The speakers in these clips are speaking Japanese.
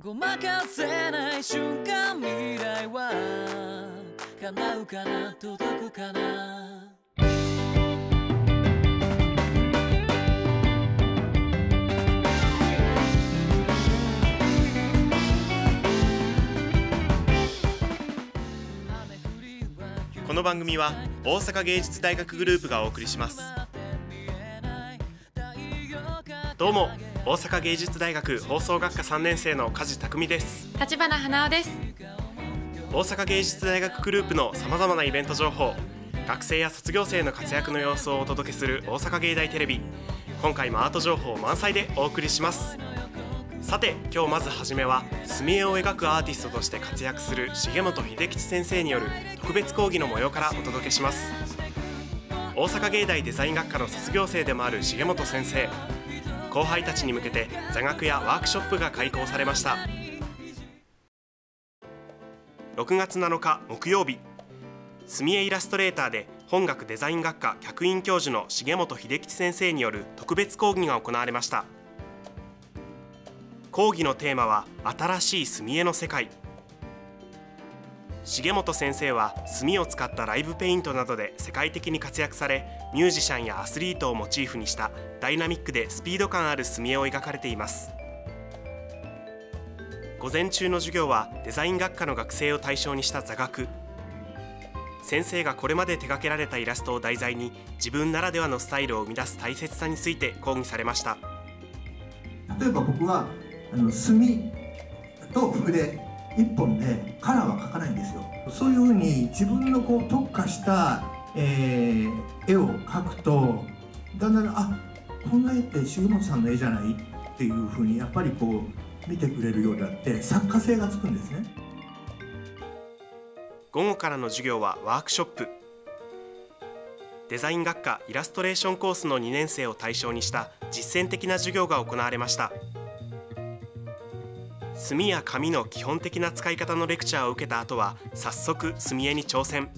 ごまかせない瞬間未来は叶うかな届くかな。この番組は大阪芸術大学グループがお送りします。どうも大阪芸術大学放送学科3年生の梶匠です。立花花尾です。大阪芸術大学グループのさまざまなイベント情報学生や卒業生の活躍の様子をお届けする大阪芸大テレビ。今回もアート情報満載でお送りします。さて今日まずはじめは墨絵を描くアーティストとして活躍する重本秀吉先生による特別講義の模様からお届けします。大阪芸大デザイン学科の卒業生でもある重本先生後輩たちに向けて座学やワークショップが開講されました。6月7日木曜日。墨絵イラストレーターで本学デザイン学科客員教授の重本秀吉先生による特別講義が行われました。講義のテーマは新しい墨絵の世界。重本先生は墨を使ったライブペイントなどで世界的に活躍されミュージシャンやアスリートをモチーフにしたダイナミックでスピード感ある墨絵を描かれています。午前中の授業はデザイン学科の学生を対象にした座学。先生がこれまで手掛けられたイラストを題材に自分ならではのスタイルを生み出す大切さについて講義されました。例えば僕はあの墨と筆一本でカラーは描かないんですよ。そういうふうに自分のこう特化した、えー絵を描くとだんだんあこんな絵って重本さんの絵じゃないっていうふうにやっぱりこう見てくれるようになって作家性がつくんですね。午後からの授業はワークショップ。デザイン学科イラストレーションコースの2年生を対象にした実践的な授業が行われました。墨や紙の基本的な使い方のレクチャーを受けた後は早速墨絵に挑戦。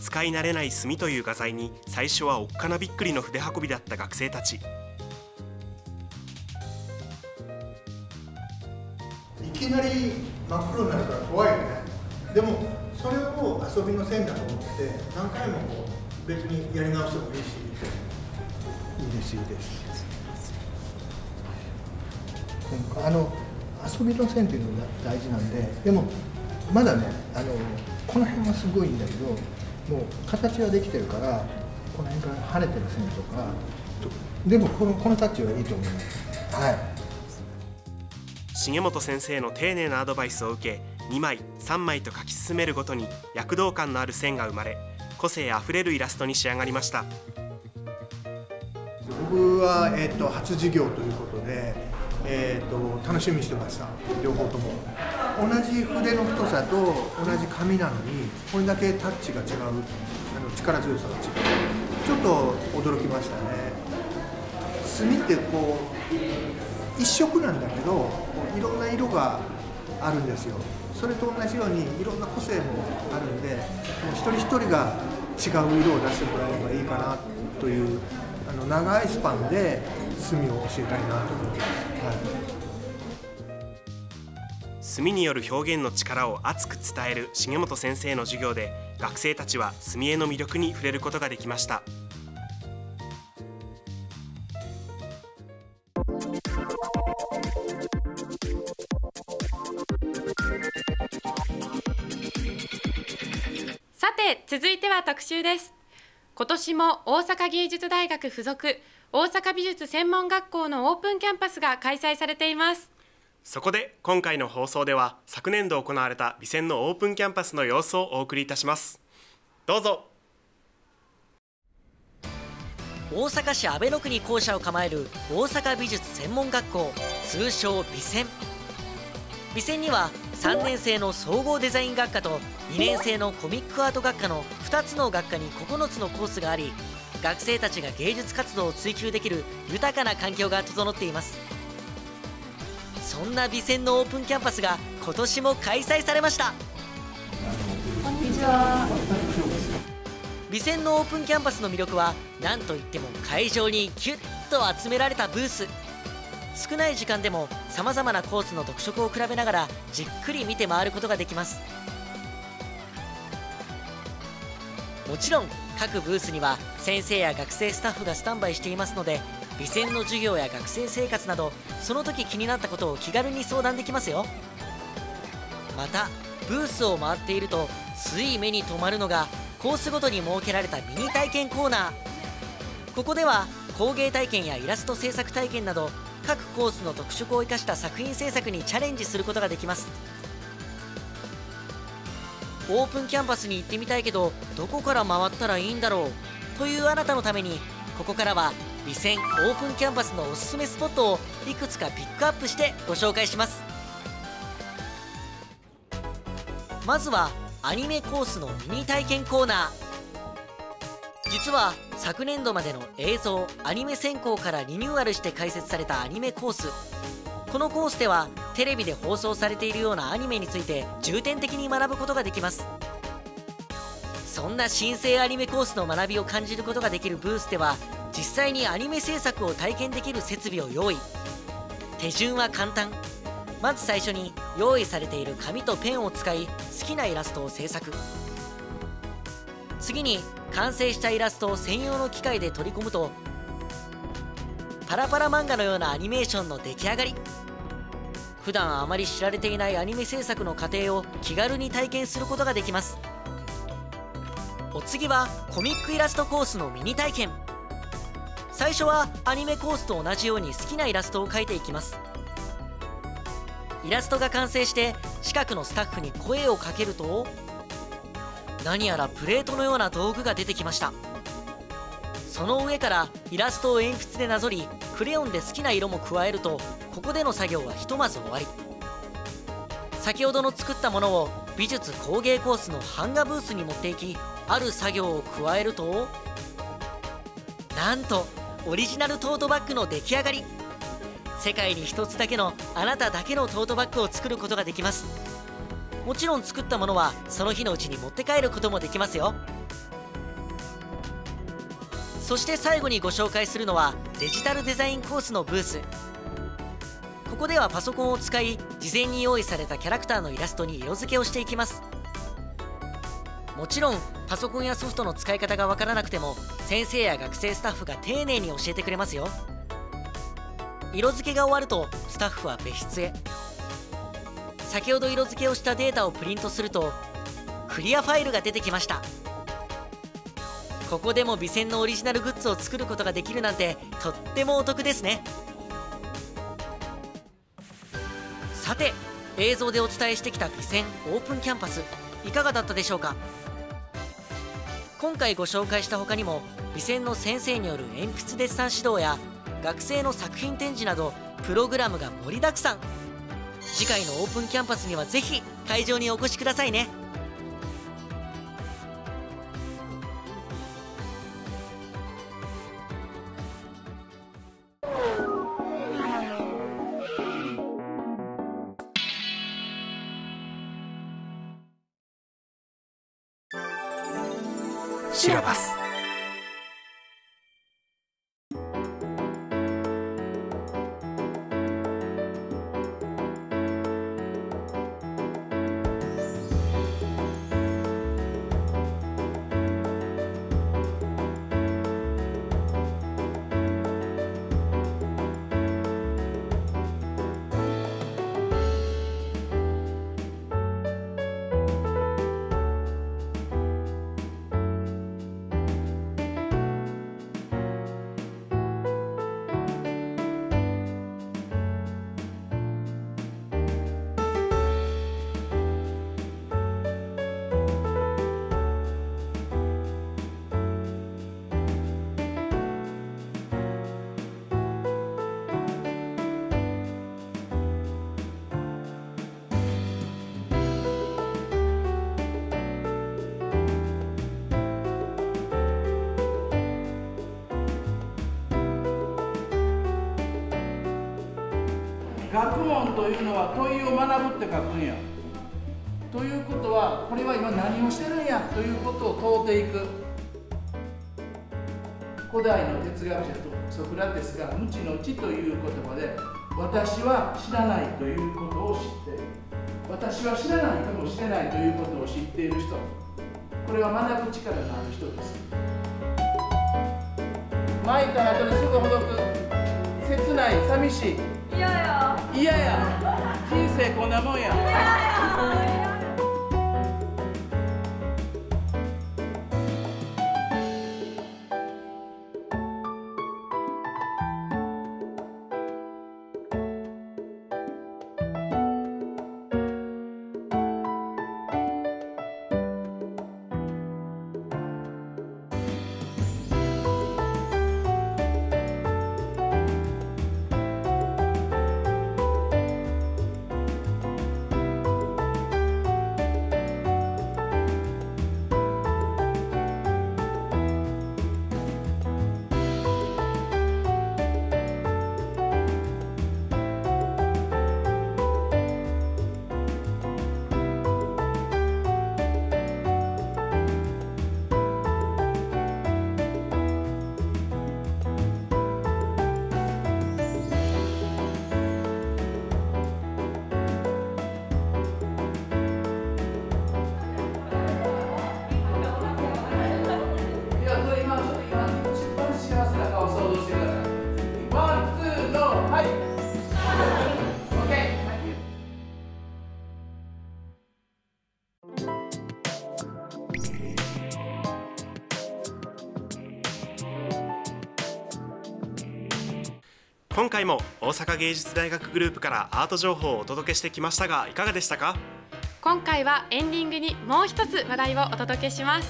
使い慣れない墨という画材に最初はおっかなびっくりの筆運びだった学生たち。いきなり真っ黒になるから怖いよね。でもそれを遊びの線だと思って何回もこう別にやり直してもいいし。いいですいいです今回あの遊びの線っていうのが大事なんででもまだねあのこの辺はすごいんだけどもう形はできてるからこの辺から跳ねてる線とかとでもこのこのタッチはいいと思います。はい。重本先生の丁寧なアドバイスを受け2枚3枚と描き進めるごとに躍動感のある線が生まれ個性あふれるイラストに仕上がりました。僕は、えー、と初授業ということで、えー、と楽しみにしてました。両方とも。同じ筆の太さと同じ紙なのにこれだけタッチが違うあの力強さが違う。ちょっと驚きましたね。墨ってこう一色なんだけどいろんな色があるんですよ。それと同じようにいろんな個性もあるんでもう一人一人が違う色を出してもらえればいいかなというあの長いスパンで墨を教えたいなと思ってます、墨による表現の力を熱く伝える重本先生の授業で学生たちは墨絵の魅力に触れることができました。さて続いては特集です。今年も大阪芸術大学附属大阪美術専門学校のオープンキャンパスが開催されています。そこで今回の放送では昨年度行われた美宣のオープンキャンパスの様子をお送りいたします。どうぞ。大阪市阿倍野区に校舎を構える大阪美術専門学校通称美専美専には3年生の総合デザイン学科と2年生のコミックアート学科の2つの学科に9つのコースがあり学生たちが芸術活動を追求できる豊かな環境が整っています。そんな美専のオープンキャンパスが今年も開催されました。美専のオープンキャンパスの魅力は何といっても会場にキュッと集められたブース少ない時間でもさまざまなコースの特色を比べながらじっくり見て回ることができます。もちろん各ブースには先生や学生スタッフがスタンバイしていますので備線の授業や学生生活などその時気になったことを気軽に相談できますよ。またブースを回っているとつい目に留まるのがコースごとに設けられたミニ体験コーナー。ここでは工芸体験やイラスト制作体験など各コースの特色を生かした作品制作にチャレンジすることができます。オープンキャンパスに行ってみたいけどどこから回ったらいいんだろう？というあなたのためにここからは備線オープンキャンパスのおすすめスポットをいくつかピックアップしてご紹介します。まずはアニメコースのミニ体験コーナー。実は昨年度までの映像アニメ専攻からリニューアルして開設されたアニメコース。このコースではテレビで放送されているようなアニメについて重点的に学ぶことができます。そんな新生アニメコースの学びを感じることができるブースでは実際にアニメ制作を体験できる設備を用意。手順は簡単。まず最初に用意されている紙とペンを使い好きなイラストを制作。次に完成したイラストを専用の機械で取り込むとパラパラ漫画のようなアニメーションの出来上がり。普段あまり知られていないアニメ制作の過程を気軽に体験することができます。お次はコミックイラストコースのミニ体験。最初はアニメコースと同じように好きなイラストを描いていきます。イラストが完成して近くのスタッフに声をかけると何やらプレートのような道具が出てきました。その上からイラストを鉛筆でなぞりクレヨンで好きな色も加えるとここでの作業はひとまず終わり。先ほどの作ったものを美術工芸コースの版画ブースに持っていきある作業を加えるとなんとオリジナルトートバッグの出来上がり。世界に一つだけのあなただけのトートバッグを作ることができます。もちろん作ったものはその日のうちに持って帰ることもできますよ。そして最後にご紹介するのはデジタルデザインコースのブース。ここではパソコンを使い事前に用意されたキャラクターのイラストに色付けをしていきます。もちろんパソコンやソフトの使い方がわからなくても先生や学生スタッフが丁寧に教えてくれますよ。色付けが終わるとスタッフは別室へ。先ほど色付けをしたデータをプリントするとクリアファイルが出てきました。ここでも備線のオリジナルグッズを作ることができるなんてとってもお得ですね。さて映像でお伝えしてきた備線オープンキャンパスいかがだったでしょうか？今回ご紹介した他にも備線の先生による鉛筆デッサン指導や学生の作品展示などプログラムが盛りだくさん。次回のオープンキャンパスにはぜひ会場にお越しくださいね。学問というのは問いを学ぶって書くんや。ということはこれは今何をしてるんや？ということを問うていく。古代の哲学者とソクラテスが無知の知という言葉で私は知らないということを知っている。私は知らないかもしれないということを知っている人。これは学ぶ力のある人です。巻いた後にすぐほどく。切ない寂しい。嫌や。人生こんなもんやも大阪芸術大学グループからアート情報をお届けしてきましたがいかがでしたか？今回はエンディングにもう一つ話題をお届けします。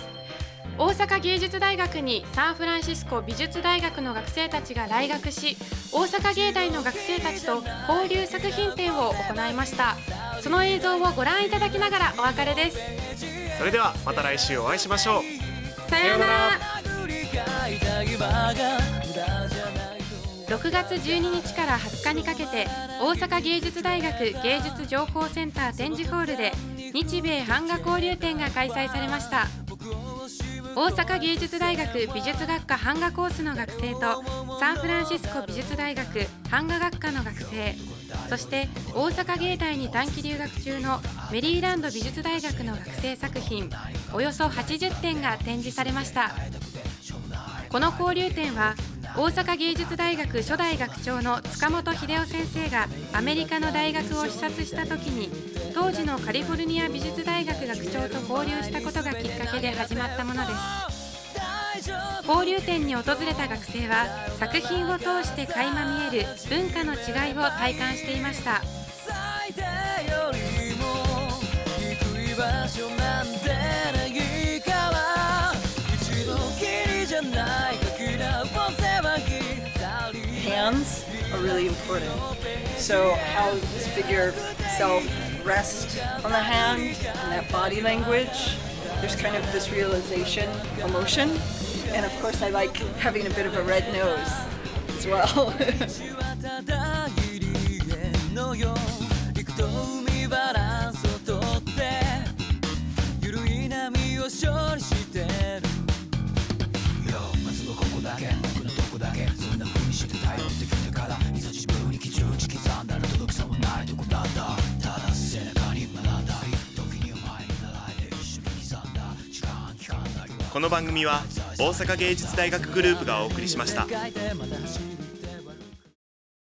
大阪芸術大学にサンフランシスコ美術大学の学生たちが来学し大阪芸大の学生たちと交流作品展を行いました。その映像をご覧いただきながらお別れです。それではまた来週お会いしましょう。さようなら6月12日から20日にかけて大阪芸術大学芸術情報センター展示ホールで日米版画交流展が開催されました。大阪芸術大学美術学科版画コースの学生とサンフランシスコ美術大学版画学科の学生。そして大阪芸大に短期留学中のメリーランド美術大学の学生作品およそ80点が展示されました。この交流展は大阪芸術大学初代学長の塚本秀夫先生がアメリカの大学を視察した時に当時のカリフォルニア美術大学学長と交流したことがきっかけで始まったものです。交流展に訪れた学生は作品を通して垣間見える文化の違いを体感していました。Important. So how this figure self rests on the hand and that body language, there's kind of this realization, emotion. And of course I like having a bit of a red nose as well. この番組は大阪芸術大学グループがお送りしました。